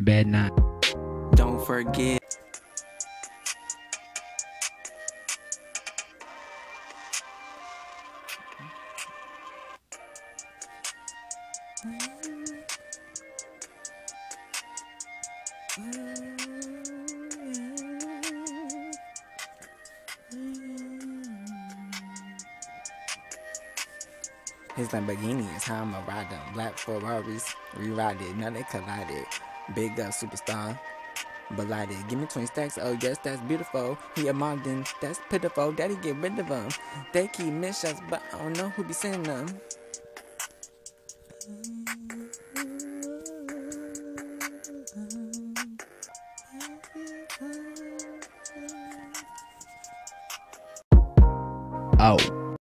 Bad night. Don't forget. His Lamborghini is how I'ma ride them. Black Ferraris, now they collided. Big up superstar, belighted. Give me 20 stacks, oh yes, that's beautiful. He a Martin, that's pitiful. Daddy get rid of them. They keep miss shots, but I don't know who be sending them. Oh.